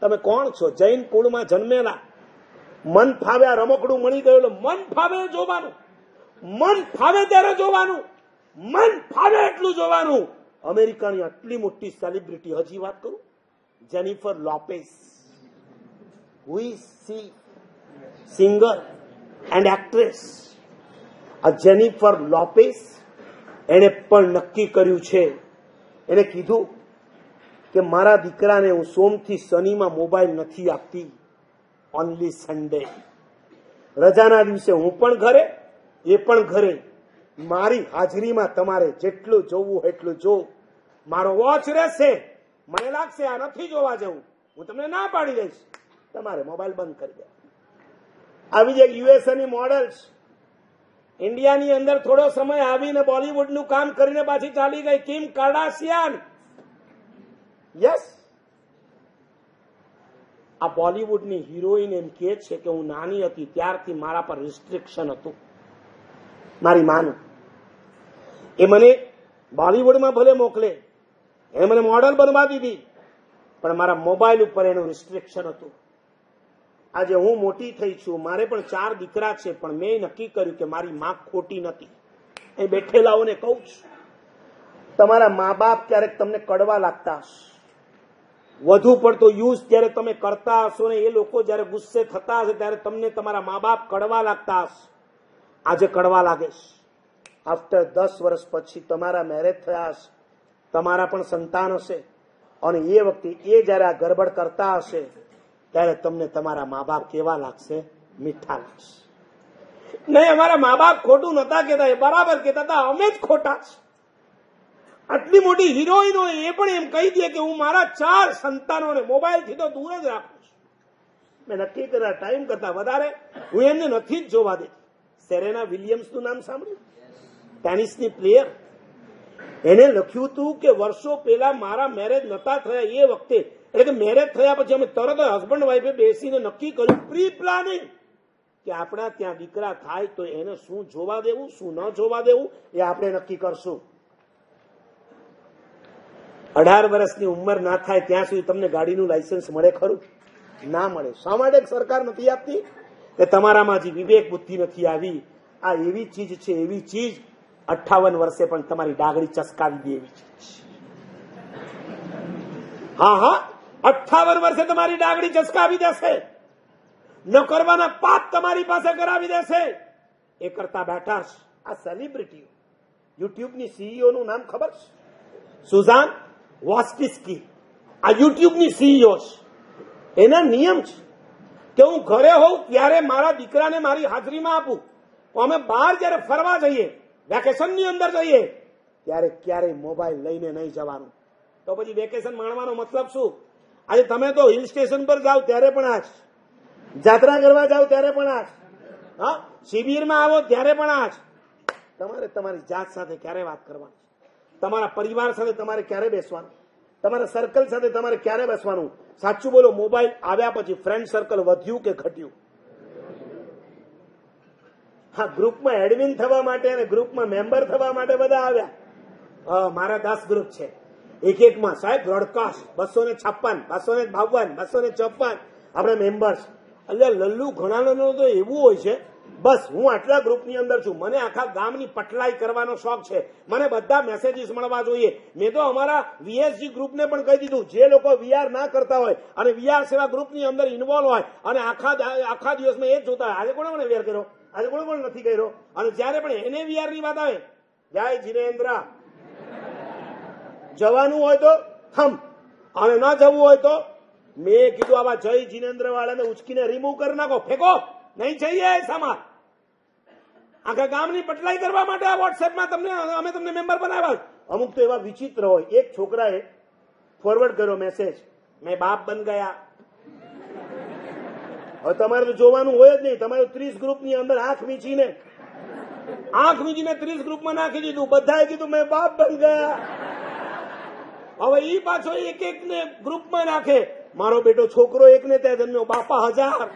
તમે કોણ છો? જૈન કુળમાં જન્મેલા. મન ફાવે રમકડું મળી ગયું મન ફાવે જોવાનું. મન ફાવે ત્યારે જોવાનું. મન ફાવે એટલું જોવાનું. અમેરિકાની આટલી મોટી સેલિબ્રિટી હજી વાત કરું? જેનિફર લોપેસ હુઈ સી સિંગર એન્ડ એક્ટ્રેસ આ જેનિફર લોપેસ એણે પણ નક્કી કર્યું છે. એને કીધું કે મારા દીકરાને હું સોમથી શનિમાં મોબાઈલ નથી આપતી. ઓનલી સન્ડે રજાના દિવસે હું પણ ઘરે, એ પણ ઘરે. મારી હાજરીમાં તમારે જેટલું જોવું એટલું જોવું મારો વોચ રહેશે. મને લાગશે આ નથી જોવા જવું. હું તમને ના પાડી દઈશ. તમારે મોબાઈલ બંધ કરી દે. આવી જ એક યુએસએની મોડલ્સ ઇન્ડિયાની અંદર થોડો સમય આવીને બોલિવૂડનું કામ કરીને પાછી ચાલી ગઈ. કિમ કાર્ડાશિયાન યસ આ બોલિવૂડની હિરોઈન એમ કે છે કે હું નાની હતી, ત્યારથી મારા પર રિસ્ટ્રિક્શન હતું. મારી માનું એ મને બોલિવૂડમાં ભલે મોકલે, એને મને મોડલ બનવા દીધી, પણ મારા મોબાઈલ ઉપર એનું રિસ્ટ્રિક્શન હતું. આજે હું મોટી થઈ છું, મારે પણ ચાર દીકરા છે, પણ મેં નક્કી કર્યું કે મારી માં ખોટી નથી. એ બેઠેલાઓને કહું છું, તમારા મા બાપ ક્યારેક તમને કડવા લાગતા હશે. વધુ પડતો યુઝ જ્યારે તમે કરતા હશો ને એ લોકો જ્યારે ગુસ્સે થતા હશે ત્યારે તમને તમારા મા બાપ કડવા લાગતા હશે. આજે કડવા લાગે છે આફ્ટર દસ વર્ષ પછી તમારા મેરેજ થયા હશે. તમારા પણ સંતાન હશે. અને એ વખતે એ જ્યારે આ ગરબડ કરતા હશે, ત્યારે તમને તમારા મા બાપ કેવા લાગશે? મીઠા લાગશે. નહીં, અમારા મા બાપ ખોટું નતા કહેતા. એ બરાબર કહેતા હતા, અમે જ ખોટા છે આટલી મોટી હિરોઈનો એ પણ એમ કહી દે કે હું મારા ચાર સંતાનોને મોબાઈલથી તો દૂર જ રાખું છું. મેં નક્કી કર્યા, ટાઈમ કરતા વધારે હું એમને નથી જ જોવા દેતી. સેરેના વિલિયમ્સનું નામ સાંભળ્યું? ટેનિસની પ્લેયર. એને લખ્યું હતું કે વર્ષો પહેલા મારા મેરેજ નતા થયા એ વખતે. એટલે કે મેરેજ થયા પછી અમે તરત હસબન્ડ વાઈફે બેસીને નક્કી કર્યું પ્રી પ્લાનિંગ કે આપણા ત્યાં દીકરા થાય તો એને શું જોવા દેવું, શું ન જોવા દેવું એ આપણે નક્કી કરશું. અઢાર વર્ષની ઉંમર ના થાય ત્યાં સુધી તમને ગાડીનું લાયસન્સ મળે ખરું? ના મળે. શા માટે સરકાર નથી આપતી? કે તમારામાં જે વિવેક બુદ્ધિ નથી આવી. આ એવી ચીજ છે, એવી ચીજ અઠાવન વર્ષે પણ તમારી ડાગડી ચસકાવી દે એવી ચીજ. હા હા. અઠાવન વર્ષે તમારી ડાગડી ચસકાવી દેશે. ન કરવાના પાપ તમારી પાસે કરાવી દેશે. એ કરતા બેઠા આ સેલિબ્રિટીઓ યુટ્યુબની સીઈઓ નું નામ ખબર છે? સુઝાન? વોસ્ટિસ્કી આ યુટ્યુબની સીઈઓ છે. એના નિયમ છે કે હું ઘરે હોઉં ત્યારે મારા દીકરાને મારી હાજરીમાં આપું. અમે બહાર જયારે ફરવા જઈએ, વેકેશનની અંદર જઈએ, ત્યારે ક્યારેય મોબાઈલ લઈને નહીં જવાનું. તો પછી વેકેશન માણવાનો મતલબ શું? આજે તમે તો હિલ સ્ટેશન પર જાઓ ત્યારે પણ આ જાત્રા કરવા જાઓ ત્યારે પણ આ શિબિરમાં આવો ત્યારે પણ આ તમારે તમારી જાત સાથે ક્યારે વાત કરવાની તમારા પરિવાર સાથે તમારે ક્યારે બેસવાનું? તમારા સર્કલ સાથે તમારે ક્યારે બેસવાનું? સાચું બોલો મોબાઈલ આવ્યા પછી ફ્રેન્ડ સર્કલ વધ્યું કે ઘટ્યું? હા ગ્રુપમાં એડમિન થવા માટે અને ગ્રુપમાં મેમ્બર થવા માટે બધા આવ્યા. મારા દસ ગ્રુપ છે. એક એકમાં સાહેબ બ્રોડકાસ્ટ બસો ને છપ્પન, બસો ને બાવન, બસો ને ચોપન, આપણે મેમ્બર્સ એટલે લલ્લુ ઘણા તો એવું હોય છે બસ, હું આટલા ગ્રુપની અંદર છું. મને આખા ગામની પટલાઈ કરવાનો શોખ છે. મને બધા મેસેજીસ મળવા જોઈએ. મેં તો અમારા વીએસજી ગ્રુપને પણ કહી દીધું. જે લોકો વીઆર ના કરતા હોય અને વીઆર સેવા ગ્રુપની અંદર ઇન્વોલ્વ હોય અને આખા આખા દિવસમાં એ જ જોતા હોય. આજે કોણે મને વેર કર્યો? આજે કોણે કોણ નથી કર્યો? અને જ્યારે પણ એને વીઆરની વાત આવે, જય જીનેન્દ્ર જવાનું હોય તો થમ. અને ન જવું હોય તો મેં કીધું આવા જય જીનેન્દ્ર વાળાને ઉચકીને રિમૂવ કરી નાખો. ફેંકો. નહીં જઈએ સામાન આખા ગામની પટલાઈ કરવા માટે આ વોટ્સએપમાં તમને, અમે તમને મેમ્બર બનાવ્યા અમુક તો એવા વિચિત્ર હોય. એક છોકરાએ ફોરવર્ડ કર્યો મેસેજ મેં બાપ બન ગયા. હવે તમારે તો જોવાનું હોય જ નહીં. તમારે ત્રીસ ગ્રુપની અંદર આંખ મીચીને. આંખ મીચીને ત્રીસ ગ્રુપમાં નાખી દીધું. બધાએ કીધું, મેં બાપ બન ગયા. હવે ઈ પાછો એક એક ને ગ્રુપમાં નાખે. મારો બેટો છોકરો એક ને ત્યાં જન્મ્યો બાપા હજાર.